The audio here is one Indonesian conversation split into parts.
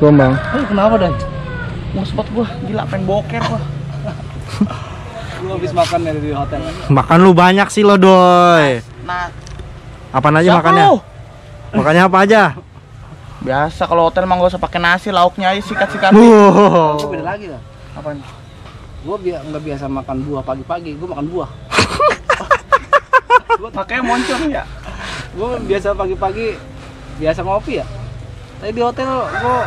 Assalamualaikum bang. Aduh kenapa dan? Mau spot gua, gila pengen boker gua. Lu habis makan dari di hotel. Makan lu banyak sih lo doy. Nah, Apaan aja siapa makannya? lu? Makannya apa aja? Biasa kalau hotel emang gak usah pakai nasi, lauknya aja sikat-sikat. Wow. Gue beda lagi lah. Apaan? Gue bi nggak biasa makan buah pagi-pagi. Gue makan buah. Makanya moncong ya. Gue biasa pagi-pagi biasa ngopi ya. Tapi di hotel gue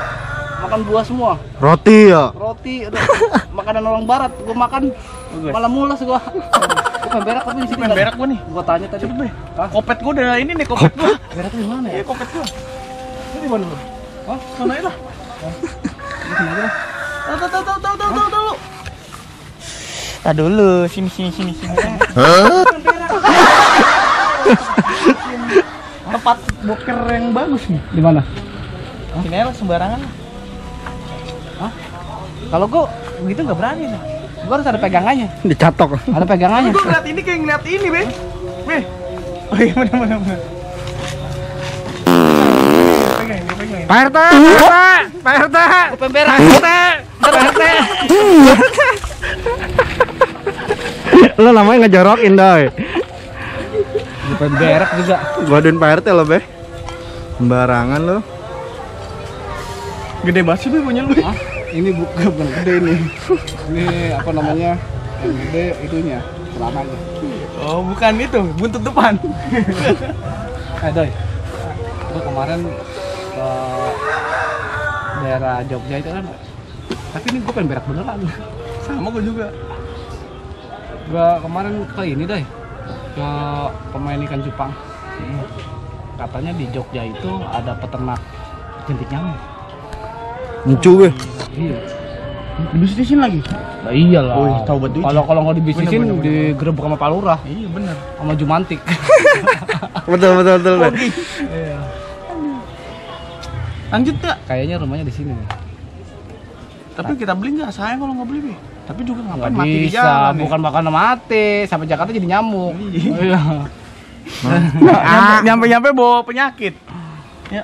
makan buah semua. Roti ya. Roti, aduh, makanan orang barat. Gue makan malah mulas gue. Gue pengen berak tapi di sini berak gua nih. Gua tanya tadi. Hah? Kopet gua udah ini nih kopet gua. Berak di mana ya? Ya kopet gua. Lu di mana lu? Hah? Sana lah. Tahu tahu tahu tahu tahu tahu tahu. Tahu dulu, sini sini sini sini. Tempat boker yang bagus nih. Di mana? Aja lah sembarangan lah. Kalau gue begitu nggak berani nih. Gue harus ada pegangannya. Dicatok. Ada pegangannya. Gua ngeliat ini kayak ngeliat ini, Be. Be. Oh iya benar benar benar. Pak RT, Pak RT, Pak RT. Pak RT, Pak RT. Lo namanya ngejorokin. Gue pengen berak juga. Godain Pak RT lo be. Sembarangan lo. Gede banget sih, punya lu. Hah? Ini bukan bukan gede ini. Ini apa namanya? Yang gede itunya. Celananya. Oh, bukan itu, buntut depan. Eh, Doy. Gue kemarin ke daerah Jogja itu kan. Tapi ini gue pengen berak beneran. Sama gua juga. Gue kemarin ke ini, Doy. Ke pemain ikan cupang. Katanya di Jogja itu ada peternak jentik nyamuk. Lucu gue. Iya. Dibisnisin lagi. Nah, iyalah. Wih, tahu betul. Kalau kalau nggak bener, digerebek sama palurah Iya, benar. sama Jumantik. Betul betul betul. Be. Iya. Lanjut ya. Kayaknya rumahnya di sini nih. Tapi kita beli nggak? Sayang kalau nggak beli, Be. Tapi juga Nggak ngapain mati di bisa, jalan nih? bukan makanan mati. Sampai Jakarta jadi nyamuk. Iya. Nyampe, nyampe nyampe bawa penyakit. Ya.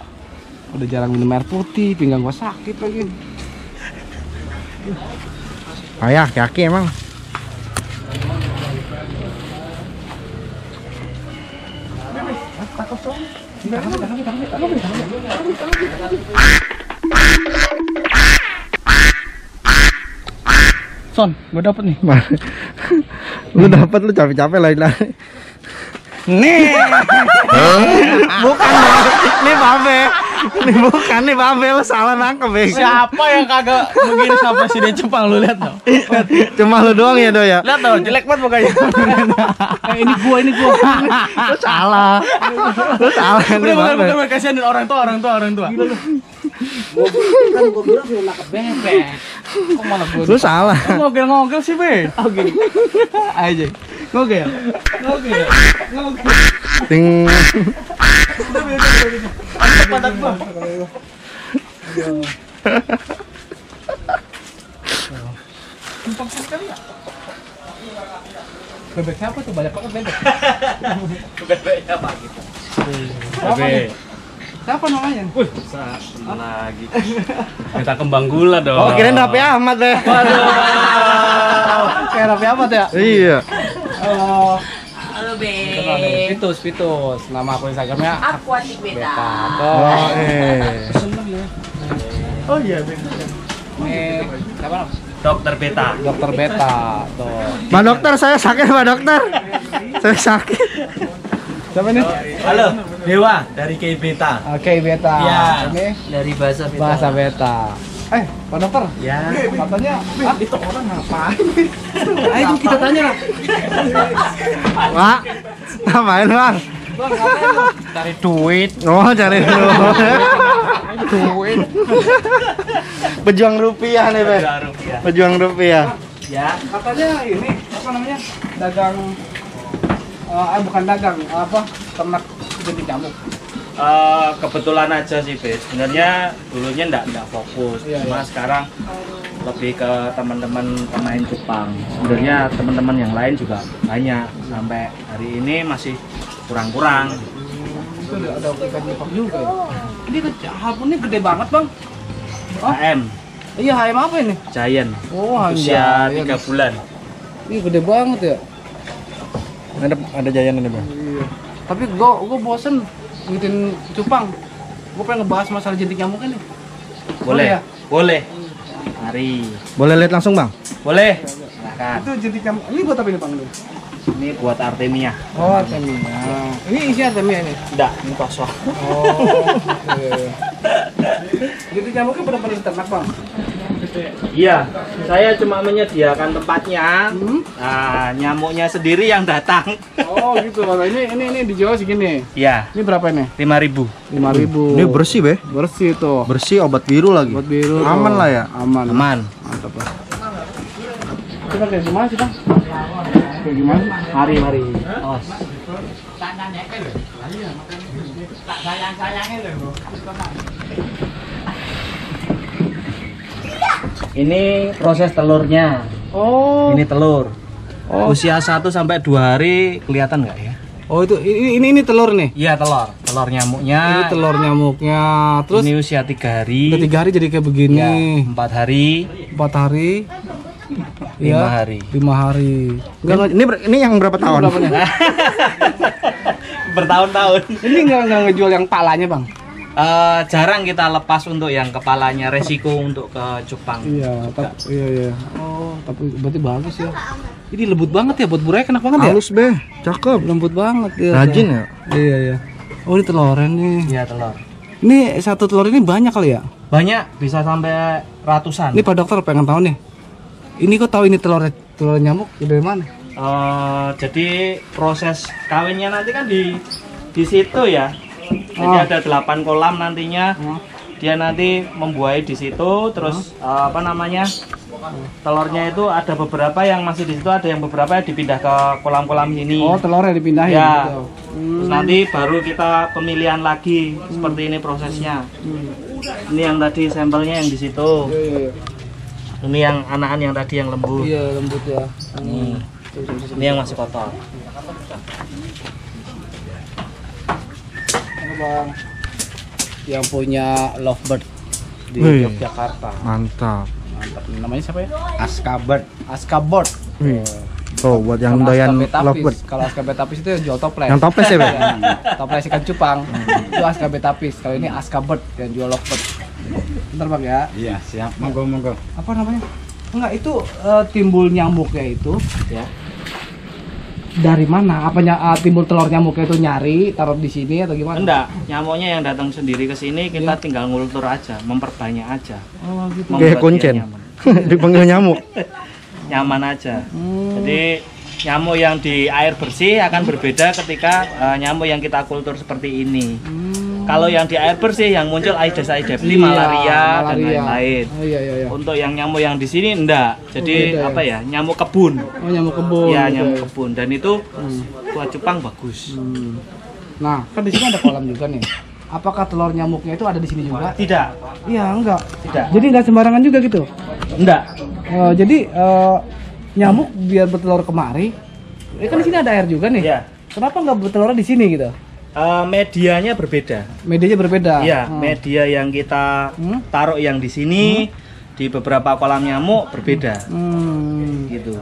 Udah jarang minum air putih, pinggang gua sakit lagi. Ayah, kaki emang. Son, gue dapet nih. lu dapat lu capek-capek lari-lari. Nih. bukan Bang. Ini babe. Ini bukan nih babe lu salah nangkep ya. Siapa yang kagak begini sama presiden Jepang lu lihat dong. Cuma lu doang ya do ya. Lihat dong, jelek banget mukanya. Eh ini gua, ini gua. Lu salah. Lu salah Udah bukan bukan bukan kasihan orang tua orang tua orang tua. kan gua bilang sudah nangkep bebek. Kok malah gua Lu salah. Ngogel ngogel sih be. Oke. Aja. Ngogel. Ngogel. Ngogel. Ting. Udah be udah udah. Ada padat gua. Bebek siapa tuh? Banyak banget bebek. Bebeknya apa gitu. Siapa nih? Siapa namanya? lagi minta kembang gula dong Oh, kirain Raffi Ahmad deh. Kayak Raffi Ahmad ya? Iya. Halo. Halo Be. Fitus, Fitus. Nama akun Instagramnya Aquatic Beta. Tuh. Oh, eh. Oh iya be. Ini siapa? Dokter beta Dokter Beta. Tuh. Pak dokter, saya sakit Pak dokter. Saya sakit. Siapa nih? halo dewa dari K beta Oke, Beta. Iya. Ini Dari bahasa Beta. bahasa Beta. Eh, Pak Dokter. ya Katanya, ah, itu orang ngapain? Ayo kita tanya lah. Pak, ngapain bang? Lu? Cari duit. Oh, cari dulu. Duit. Pejuang rupiah nih, rupiah Pejuang rupiah. ya Katanya ini apa namanya? Dagang eh eh, bukan dagang, apa? Ternak jentik nyamuk. Eh, kebetulan aja sih Be sebenarnya dulunya ndak ndak fokus Iya, cuma iya. sekarang lebih ke teman-teman pemain Jepang sebenarnya teman-teman yang lain juga banyak sampai hari ini masih kurang-kurang Itu ada ada ikan nyepang juga ya. Ini kan gede banget, Bang. Oh. HM Iya, HM apa ini? Giant. Oh, Usia Giant. tiga bulan. Ih, gede banget ya. Ada ada jayan ini bang. Iya. Tapi gua gua bosen ngikutin cupang. Gua pengen ngebahas masalah jentik nyamuk ini. Boleh Boleh. ya? Boleh. Mari. Boleh lihat langsung bang? Boleh. Silakan. Itu jentik nyamuk. Ini buat apa ini, Bang? Ini buat Artemia. Oh, Artemia. Ini isi Artemia ini. Enggak, ini kosong. Oh. iya. Jentik nyamuknya benar-benar diternak, Bang. Iya, saya cuma menyediakan tempatnya. Hmm? Nah, nyamuknya sendiri yang datang. Oh, gitu. Kalau ini ini ini dijual segini. Iya, Ini berapa ini? 5000 Lima ribu. Ini bersih be. bersih tuh. Bersih obat biru lagi. Buat biru. Aman tuh. lah ya? Aman. Aman. Mantap lah. Kita kayak gimana sih bang? Kayak gimana? Mari, mari. Os. Ini proses telurnya. Oh. Ini telur. Oh. Usia 1 sampai 2 hari kelihatan nggak ya? Oh itu ini ini, ini telur nih. Iya, telur. Telur nyamuknya. Ini telur nyamuknya. Terus ini usia 3 hari. udah tiga hari jadi kayak begini. Ya, 4 hari. Empat hari. Lima Ya, hari. Lima hari. Enggak. Ini ini yang berapa tahun? Berapa? Bertahun-tahun. ini enggak enggak ngejual yang palanya bang. Eh, jarang kita lepas untuk yang kepalanya resiko untuk ke cupang. Iya. Tapi, iya iya. Oh tapi berarti bagus ya. Ini lembut banget ya buat buraya enak banget ya. Halus be, cakep. Lembut banget ya. Rajin ya. Iya iya. Oh ini telurnya nih. Iya telur. Ini satu telur ini banyak kali ya? Banyak bisa sampai ratusan. Ini Pak Dokter pengen tahu nih. Ini kok tahu ini telur telur nyamuk dari mana? Eh, jadi proses kawinnya nanti kan di di situ ya. Jadi Oh. ada 8 kolam nantinya. Oh. Dia nanti membuai di situ terus eh, apa namanya? Telurnya itu ada beberapa yang masih di situ, ada yang beberapa yang dipindah ke kolam-kolam sini. Oh, telurnya dipindahin Ya. gitu. Terus nanti baru kita pemilihan lagi seperti ini prosesnya. Ini yang tadi sampelnya yang di situ. Iya, iya, iya. Ini yang anakan yang tadi yang lembut. Iya, lembut ya. Nih. Ini yang masih kotor. Bang. Yang punya lovebird di Wih. Yogyakarta. Mantap. Mantap. Namanya siapa ya? Askabet. Askabot. Wih. Tuh buat yang doyan lovebird. Kalau askabetapis itu yang jual toples. Yang toples ya? Ya, toples ikan cupang. itu askabetapis. Kalau ini askabot yang jual lovebird. Bentar Bang ya. Iya siap. Monggo monggo. Apa namanya? Enggak, itu eh, timbul nyamuknya itu Ya. Dari mana? Apanya eh, timbul telur nyamuknya itu nyari, taruh di sini atau gimana? Enggak, nyamuknya yang datang sendiri ke sini kita tinggal ngultur aja, memperbanyak aja. Oh, gitu. Kayak kuncen. Dipanggil nyamuk. Nyaman aja. Hmm. Jadi nyamuk yang di air bersih akan berbeda ketika eh, nyamuk yang kita kultur seperti ini. Hmm. Kalau yang di air bersih yang muncul Aedes aegypti, Iya, malaria, dan malaria. lain-lain. Oh iya iya iya. Untuk yang nyamuk yang di sini enggak. Jadi beda ya? apa ya? Nyamuk kebun. Oh nyamuk kebun. ya, gitu nyamuk ya. kebun dan itu Hmm. buat cupang bagus. Hmm. Nah, kan di sini ada kolam juga nih. Apakah telur nyamuknya itu ada di sini juga? Tidak. Iya, enggak. Tidak. Jadi enggak sembarangan juga gitu. Enggak. Eh, jadi eh, nyamuk biar bertelur kemari. Eh, kan di sini ada air juga nih. Ya. Kenapa nggak bertelur di sini gitu? Eh, medianya berbeda. Medianya berbeda. Iya, Hmm. media yang kita Hmm? taruh yang di sini di beberapa kolam nyamuk berbeda. Hmm. Gitu.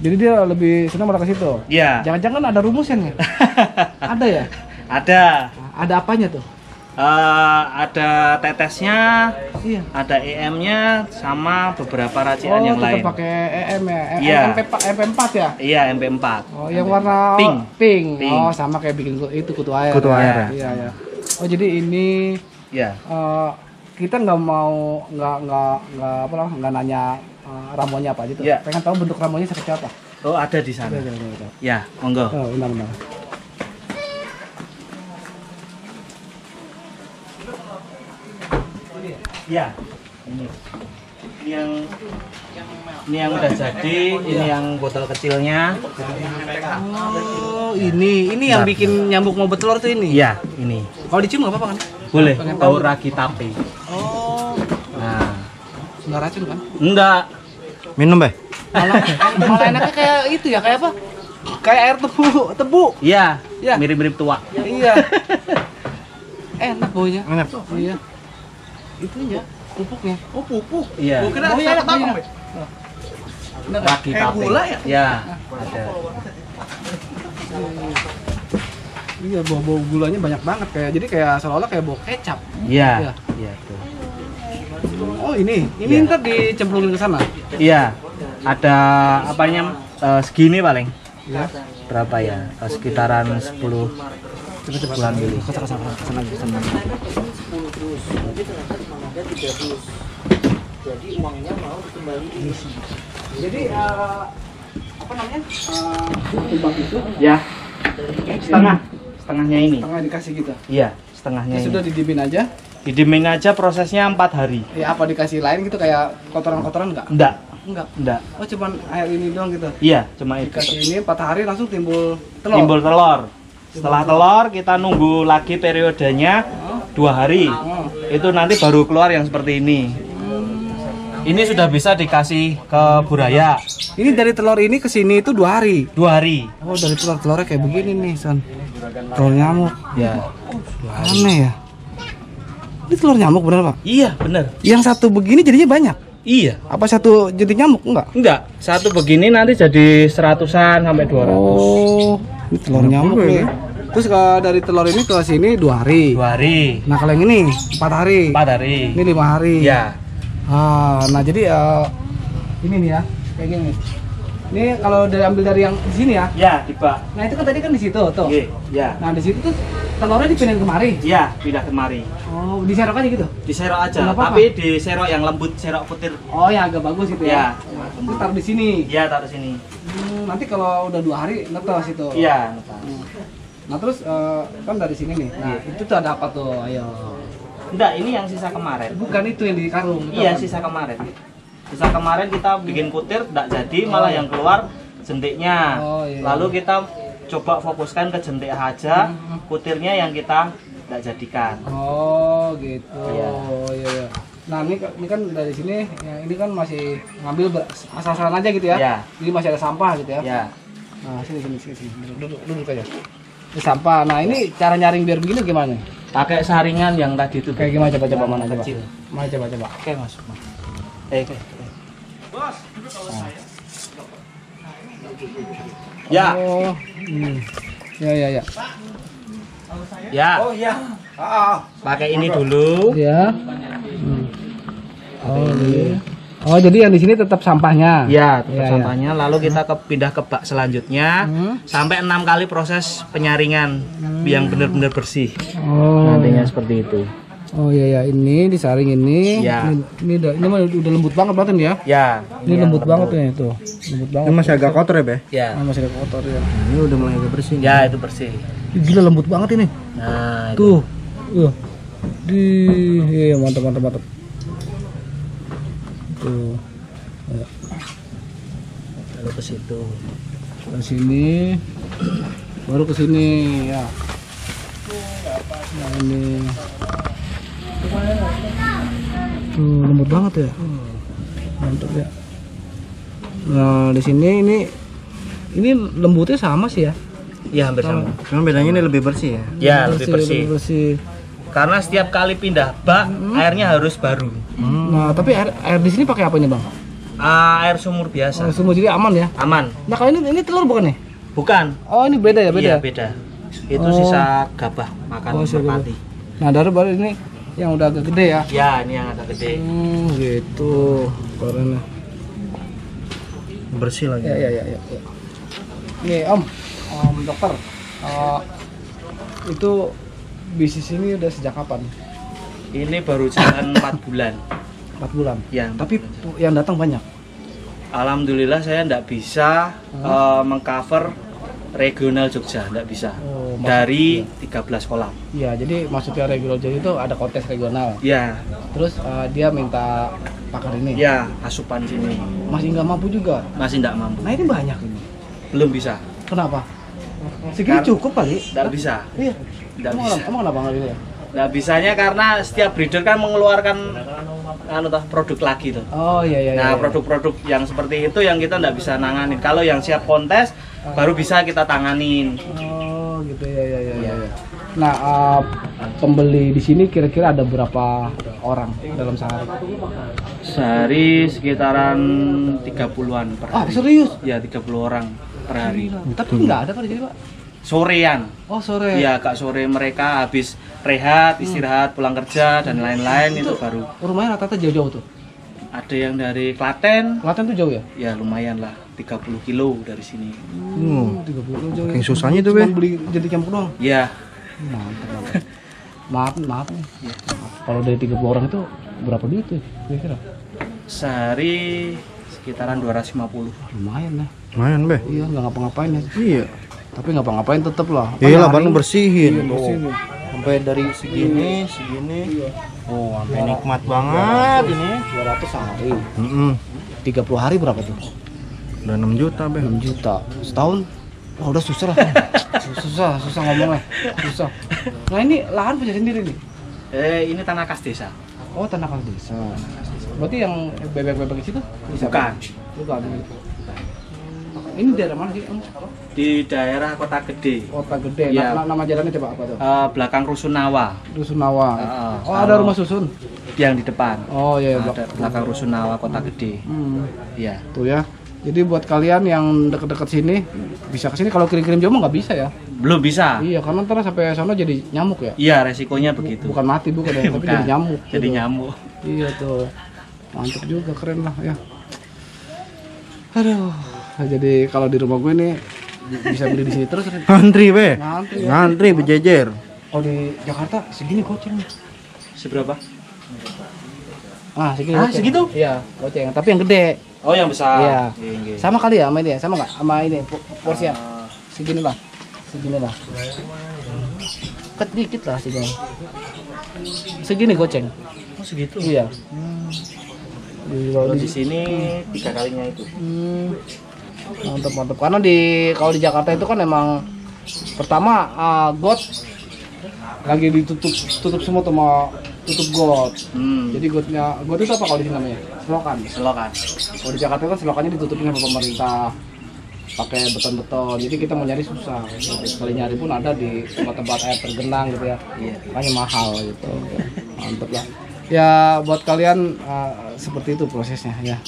Jadi dia lebih senang malah ke situ. Ya. Jangan-jangan ada rumusnya nih? ada ya? Ada Ada apanya tuh? Eh, ada tetesnya, Iya. ada EM-nya sama beberapa racian oh, yang lain. pakai EM ya? E- Iya. MP, MP4 ya? Iya, MP4. Oh, yang warna Pink. oh, pink. Pink. Oh, sama kayak bikin itu kutu air. Kutu ya? air ya? Iya, iya. Oh, jadi ini Ya. eh, kita nggak mau nggak nggak nggak apa lah nggak nanya eh, ramuannya apa gitu. Iya. Pengen tahu bentuk ramuannya seperti apa. Oh, ada di sana. Ya, monggo. Oh, benar-benar. Ya. Ini. Ini yang ini yang udah jadi, ini yang botol kecilnya. Oh, ini ini yang bikin nyamuk mau bertelur tuh ini. Iya, ini. Kalau dicium nggak apa-apa kan? Boleh. Bau tahu. ragi tape. Oh, Nah, nggak racun kan? enggak. Minum be. Malah, malah enaknya kayak itu ya, kayak apa? Kayak air tebu, tebu. Iya, Ya. mirip-mirip tua. Iya. Enak baunya. Enak. Iya itunya pupuknya oh pupuk iya gua kira oh, iya, apa iya. Kaki nah, nah, kayak gula ya? Iya. Nah. ada. Iya, bau-bau gulanya banyak banget kayak jadi kayak seolah-olah kayak bau kecap. Iya. Iya, iya tuh. Oh, ini. Ini ya. ntar dicemplungin ke sana. Iya. Ada apanya uh, segini paling. Ya. Berapa ya? Sekitaran 10 Coba-coba bulan dulu. Ke sana, ke sana, ke sana, ke sana. Iya. 300 jadi uangnya mau kembali jadi uh, apa namanya? Uh, itu ya setengah. setengahnya ini. Setengah dikasih kita? Iya setengahnya ya ini. sudah didimin aja. Didimin aja prosesnya empat hari. Ya apa dikasih lain gitu kayak kotoran-kotoran enggak? Enggak. Enggak. Enggak. Oh cuman air ini doang gitu? Iya cuma itu. Dikasih ini empat hari langsung timbul telur? Timbul telur. Setelah telur. kita nunggu lagi periodenya. Ah dua hari. Oh. Itu nanti baru keluar yang seperti ini. Ini sudah bisa dikasih ke buraya Ini dari telur ini ke sini itu dua hari. dua hari. Oh dari telur telurnya kayak begini nih son. Telur nyamuk. Ya. Aneh ya. Ini telur nyamuk bener pak? Iya, bener. Yang satu begini jadinya banyak. Iya. Apa satu jadi nyamuk enggak? Enggak, satu begini nanti jadi seratusan sampai dua ratus. Oh, ini telur nyamuk nih. Terus kalau dari telur ini ke sini dua hari. Dua hari, Nah kalau yang ini empat hari. empat hari. Ini lima hari. Ya. Ah, nah jadi eh, ini nih ya, kayak gini. Ini kalau dari ambil dari yang di sini ya. Ya, tiba. Nah itu kan tadi kan di situ tuh. Oke, ya. Nah di situ tuh telurnya dipindahin kemari. Ya, pindah kemari. Oh, diserok aja gitu. Diserok aja, Nggak apa-apa. tapi diserok yang lembut, serok putir. Oh ya agak bagus itu ya. Ya. Nah, taruh di sini. Ya, taruh sini. Hmm, nanti kalau udah dua hari netes itu. Iya, Hmm. Nah terus eh, kan dari sini nih. Nah itu tuh ada apa tuh? Ayo. Enggak, ini yang sisa kemarin. Bukan itu yang di karung. Iya, apa? sisa kemarin. Sisa kemarin kita bikin putir, enggak jadi, malah yang keluar jentiknya. Oh, iya. Lalu kita coba fokuskan ke jentik aja, putirnya yang kita enggak jadikan. Oh gitu. Iya. Iya. iya. Nah ini, ini kan dari sini, ya, ini kan masih ngambil asal-asalan aja gitu ya. Iya. Jadi masih ada sampah gitu ya. Ya. Nah sini sini sini, sini. Duduk, duduk, duduk aja. Ini sampah. Nah ini cara nyaring biar begini gimana? Pakai saringan yang tadi itu. Kayak gimana coba coba mana coba? Kecil. Mana coba coba. Oke. Mas. Eh, oke. Ya, Oh. Hmm. Ya ya ya. ya. Oh iya. Ah, Pakai ini dulu. Ya. Hmm. Oh iya. Oh jadi yang di sini tetap sampahnya. Ya, tetap Iya, iya. sampahnya. Lalu kita ke, pindah ke bak selanjutnya Hmm. sampai enam kali proses penyaringan yang benar-benar bersih. Oh. Nantinya seperti itu. Oh iya ya ini disaring ini. Ya. Ini, ini udah ini mah udah lembut banget nih ya. Ya, Ini lembut banget nih itu. Lembut banget. masih agak kotor ya, Be? ya, Ah, masih ada kotor ya. Ini udah mulai agak bersih. ya itu bersih. Ih, Gila lembut banget ini. Nah, itu. Tuh. Uh. Di iya mantap mantap mantap. Tuh. Lalu ke situ. Ke sini. Baru ke sini ya. Nah ini. Tuh lembut banget ya. Mantap ya. Nah di sini ini ini lembutnya sama sih ya. Ya, hampir sama. Cuma bedanya ini lebih bersih ya. Ya, lebih bersih. lebih bersih. Karena setiap kali pindah bak, airnya harus baru. Nah tapi air, air di sini pakai apa nih bang? Ah, air sumur biasa. Oh, semua jadi aman ya. Aman. Nah kalau ini ini telur bukan nih? Bukan. Oh ini beda ya beda. Iya, beda. Itu Oh. sisa gabah makan Oh, merpati. Nah baru baru ini yang udah agak gede ya. Ya, ini yang agak gede. Hmm gitu. Karena. Bersih lagi. Ya ya ya ya. ya. Nih om, om dokter. eh, itu bisnis ini udah sejak kapan? Ini baru jalan 4 bulan. 4 bulan. Ya, Tapi yang datang banyak. alhamdulillah saya tidak bisa eh, mengcover regional Jogja, tidak bisa. Oh, maksud- Dari 13 kolam. Iya, jadi maksudnya regional jadi itu ada kontes regional. Ya, Terus eh, dia minta pakar ini. ya asupan sini Masih nggak mampu juga. masih tidak mampu. Nah ini banyak ini. Belum bisa. Kenapa? Segini Kar- cukup kali. Tidak bisa. Iya. Tidak Emang, bisa. kenapa- emang kenapa nggak bisa? Nah, bisanya karena setiap breeder kan mengeluarkan anu toh, produk lagi tuh. Oh iya iya. Nah, iya. produk-produk yang seperti itu yang kita nggak bisa nanganin. Kalau yang siap kontes baru bisa kita tanganin. Oh gitu ya ya ya. ya. ya. Nah eh, pembeli di sini kira-kira ada berapa orang dalam sehari? Sehari sekitaran 30-an per Ah hari. serius? Ya 30 orang per hari. Tapi nggak ada pak di sini pak? Sorean. Oh sore. Iya, agak sore mereka habis rehat, istirahat, pulang kerja dan lain-lain itu baru. Rumahnya rata-rata jauh-jauh tuh. Ada yang dari Klaten, Klaten tuh jauh ya? ya lumayan lah 30 kilo dari sini. Hmm. 30 jauh. Saking susahnya tuh, Be. Beli jentik campur doang. Ya, Mantap, mantap. maaf, maaf nih. Maaf. Kalau dari 30 orang itu berapa duit tuh? Kira-kira? sehari sekitaran 250. Lumayan ya. Lumayan, Be. Iya, nggak ngapa-ngapain ya. Iya. Tapi ngapa-ngapain tetep lah. Iya lah, bersihin. Iya, bersihin. Tuh. Sampai dari segini, segini. Oh, sampai nikmat banget ini. 200 sehari. Mm 30 hari berapa tuh? Udah 6 juta, Be. 6 juta. Setahun? Wah, udah susah lah. susah, susah ngomongnya. Susah. Nah, ini lahan punya sendiri nih. Eh, ini tanah kas desa. Oh, tanah kas desa. Berarti yang bebek-bebek di situ? Bukan. Bukan. Ini daerah mana sih? Di daerah Kota Gede. Kota Gede. Iya. Na- nama jalannya coba apa tuh? Eh, belakang Rusunawa Rusunawa. Ah, oh, ada rumah susun. yang di depan. Oh iya, Ada belakang Rusunawa Kota Gede. Hmm, Iya. tuh ya. Jadi buat kalian yang deket-deket sini bisa ke sini kalau kirim-kirim mah nggak bisa ya. Belum bisa. Iya, karena ntar sampai sana jadi nyamuk ya. Iya, resikonya begitu. Bukan mati bukan ya, tapi jadi nyamuk. Jadi gitu. nyamuk. Iya tuh. Mantap juga, keren lah ya. Aduh. Nah, jadi kalau di rumah gue nih bisa beli di sini terus. Ngantri, Be. Ngantri ya. Ngantri berjejer. Oh di Jakarta segini goceng nih. Seberapa? Ah, segini. Ah, goceng. segitu? Iya, goceng. Tapi yang gede. Oh, yang besar. Iya. Iya, iya. Sama kali ya sama ini ya? Sama nggak? Sama ini po- porsinya? Ah, Segini lah. Segini lah. Ket dikit lah segini. Segini goceng. oh, segitu. Iya. Di di sini tiga kalinya itu. Hmm, mantap mantap karena di kalau di Jakarta itu kan emang pertama ah, got lagi ditutup tutup semua tuh mau tutup got. Hmm. jadi gotnya got itu apa kalau di sini namanya? Selokan? Selokan. kalau di Jakarta kan selokannya ditutupin sama pemerintah pakai beton-beton. Jadi kita mau nyari susah. Sekali nyari pun ada di tempat-tempat air tergenang gitu ya. Iya. makanya mahal gitu. Mantep lah. Ya buat kalian uh, seperti itu prosesnya ya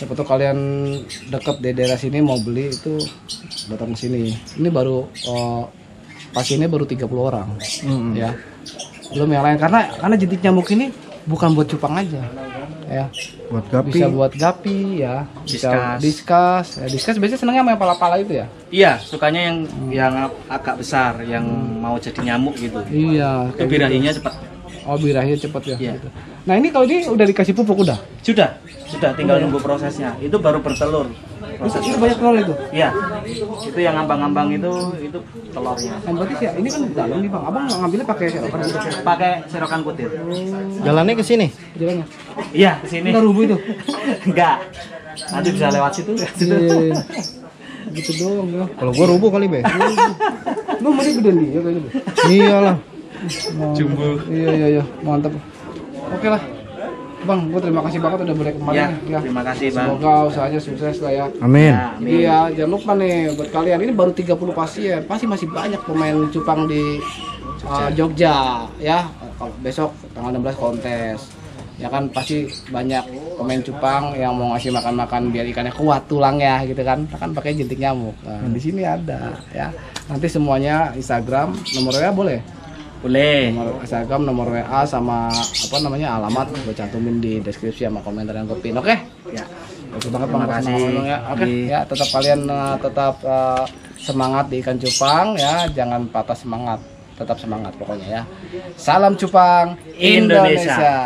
siapa tahu kalian deket di daerah sini mau beli itu datang ke sini. Ini baru uh, pasiennya baru 30 orang. Ya. Belum yang lain karena karena jentik nyamuk ini bukan buat cupang aja. Ya. Buat gapi. bisa buat gapi ya. Bisa Diskas. diskas ya, diskas biasanya senangnya sama yang pala-pala itu ya? Iya, sukanya yang yang agak besar, yang mau jadi nyamuk gitu. iya Itu birahinya cepat. Gitu. oh birahinya cepet ya Iya. gitu. nah ini kalau ini udah dikasih pupuk udah Sudah, sudah tinggal nunggu prosesnya. Itu baru bertelur. itu, itu banyak telur itu Iya. Itu yang ngambang-ngambang itu itu telurnya. kan berarti sih ini kan dalam nih bang abang ngambilnya pakai serokan gitu Pakai serokan kutil. Jalannya ke sini. jalannya Iya, ke sini. enggak rubuh itu Enggak. Nanti bisa lewat situ. Iya, iya, iya. gitu doang ya Kalau gua rubuh kali, Be. lu mau gede nih ya kayaknya Iyalah. Jumbo. iya iya iya mantap oke lah bang gua terima kasih banget udah boleh kemarin Ya, ya terima kasih, Bang. semoga usahanya sukses lah ya Amin. Ya, amin. Iya, jangan lupa nih buat kalian ini baru 30 pasien, pasti masih banyak pemain cupang di uh, Jogja ya. Kalau besok tanggal 16 kontes. Ya kan pasti banyak pemain cupang yang mau ngasih makan-makan biar ikannya kuat tulangnya gitu kan. Kan pakai jentik nyamuk. Nah, di sini ada ya. Nanti semuanya Instagram, nomor WA boleh? Boleh. Nomor Instagram, nomor WA sama apa namanya alamat gue cantumin di deskripsi sama komentar yang gue pin. Oke? Ya. Oke banget Terima Bang kasih. Ngomong ya. Oke Iya. ya tetap kalian eh, tetap eh, semangat di ikan cupang ya, jangan patah semangat. Tetap semangat pokoknya ya. Salam cupang Indonesia. Indonesia.